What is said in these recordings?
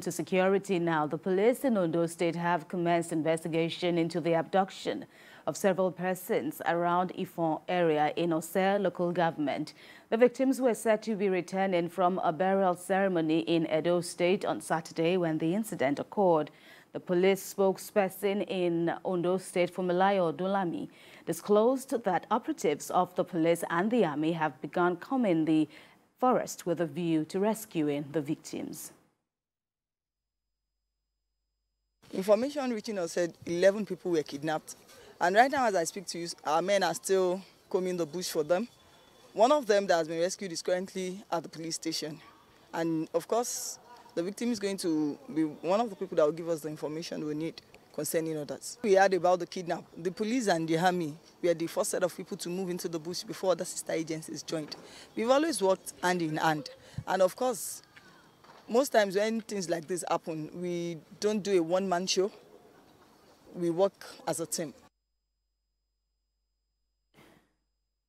To security now, the police in Ondo State have commenced investigation into the abduction of several persons around Ifon area in Ose local government. The victims were said to be returning from a burial ceremony in Edo State on Saturday when the incident occurred. The police spokesperson in Ondo State, Funmilayo Odunlami, disclosed that operatives of the police and the army have begun combing the forest with a view to rescuing the victims. Information reaching us said 11 people were kidnapped. And right now, as I speak to you, our men are still combing the bush for them. One of them that has been rescued is currently at the police station. And of course, the victim is going to be one of the people that will give us the information we need concerning others. We heard about the kidnap. The police and the army were the first set of people to move into the bush before other sister agencies joined. We've always worked hand in hand. And of course, most times when things like this happen, we don't do a one-man show. We work as a team.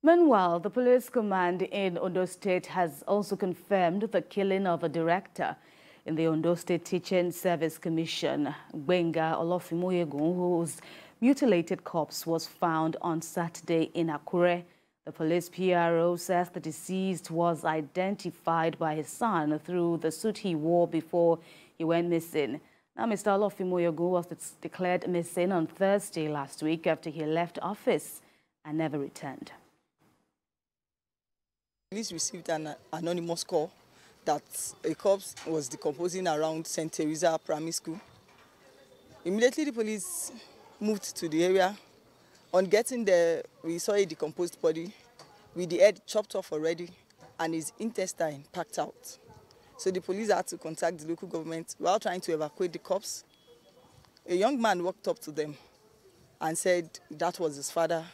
Meanwhile, the police command in Ondo State has also confirmed the killing of a director in the Ondo State Teaching Service Commission, Gbenga Olofimoyegun, whose mutilated corpse was found on Saturday in Akure. The police PRO says the deceased was identified by his son through the suit he wore before he went missing. Now, Mr. Olofimoyegun was declared missing on Thursday last week after he left office and never returned. Police received an anonymous call that a corpse was decomposing around St. Teresa Primary School. Immediately, the police moved to the area. On getting there, we saw a decomposed body with the head chopped off already and his intestine packed out. So the police had to contact the local government while trying to evacuate the corpse. A young man walked up to them and said that was his father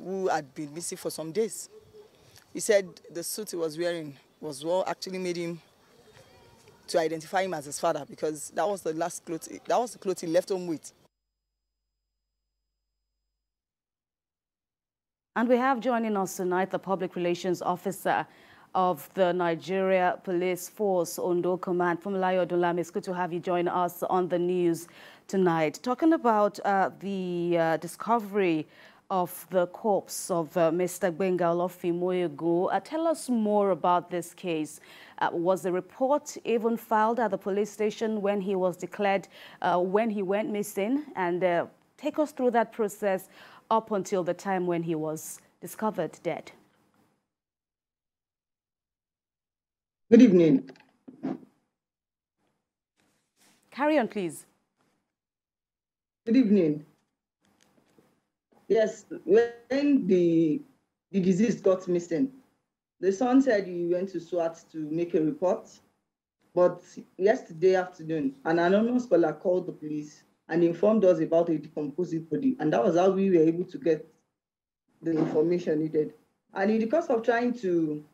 who had been missing for some days. He said the suit he was wearing was what actually made him to identify him as his father because that was the last clothes, that was the clothes he left home with. And we have joining us tonight the public relations officer of the Nigeria Police Force Ondo Command, Funmilayo Odunlami. It's good to have you join us on the news tonight. Talking about uh, the uh, discovery of the corpse of uh, Mr. Gbenga Olofimoyegun. Uh, tell us more about this case. Uh, was the report even filed at the police station when he was declared, uh, when he went missing? And uh, take us through that process up until the time when he was discovered dead. Good evening. Carry on, please. Good evening. Yes, when the the disease got missing, the son said he went to SWAT to make a report. But yesterday afternoon, an anonymous caller called the police and informed us about a decomposing body. And that was how we were able to get the information needed. And in the course of trying to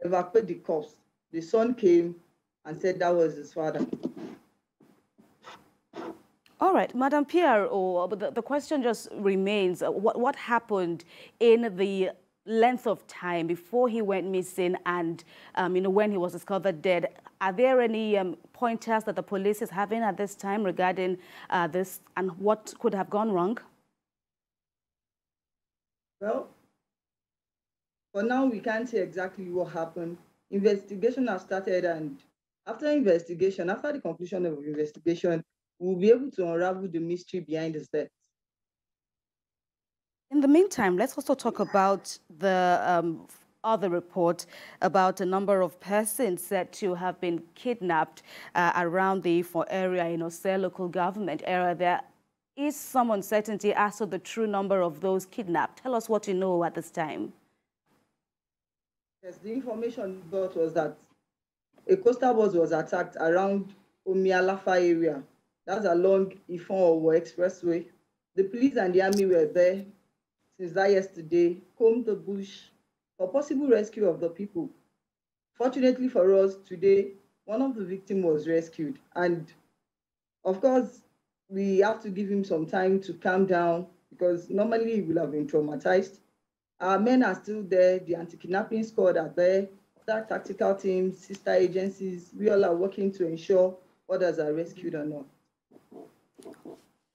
evacuate the corpse, the son came and said that was his father. All right, Madam PRO, but the, the question just remains, uh, what, what happened in the length of time before he went missing and, um, you know, when he was discovered dead? Are there any um, pointers that the police is having at this time regarding uh, this and what could have gone wrong? Well, for now, we can't say exactly what happened. Investigation has started and after investigation, after the conclusion of investigation, we'll be able to unravel the mystery behind his death. In the meantime, let's also talk about the um, other report about a number of persons said to have been kidnapped uh, around the Ifon area in Ose local government area. There is some uncertainty as to the true number of those kidnapped. Tell us what you know at this time. Yes, the information got was that a Coaster bus was attacked around Omialafa area that's along Ifon-Owo Expressway. The police and the army were there since that yesterday, combed the bush for possible rescue of the people. Fortunately for us, today, one of the victims was rescued. And of course, we have to give him some time to calm down because normally he will have been traumatized. Our men are still there, the anti-kidnapping squad are there, other tactical teams, sister agencies, we all are working to ensure others are rescued or not.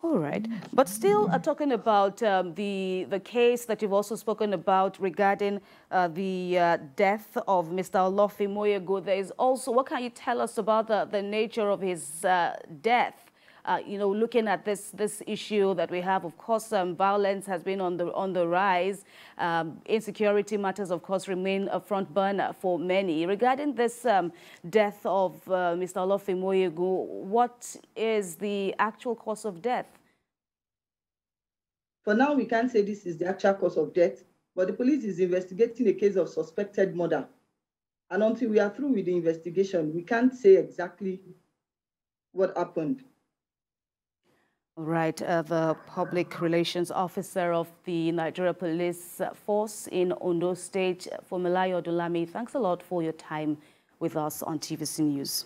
All right, but still uh, talking about um, the the case that you've also spoken about regarding uh, the uh, death of Mr. Olofimoyegun, there is also, what can you tell us about the, the nature of his uh, death? Uh, you know, looking at this this issue that we have, of course, um, violence has been on the on the rise. Um, insecurity matters, of course, remain a front burner for many. Regarding this um, death of uh, Mr. Olofimoyegun, what is the actual cause of death? For now, we can't say this is the actual cause of death, but the police is investigating a case of suspected murder. And until we are through with the investigation, we can't say exactly what happened. Right, uh, the public relations officer of the Nigeria Police Force in Ondo State, Funmilayo Odunlami. Thanks a lot for your time with us on TVC News.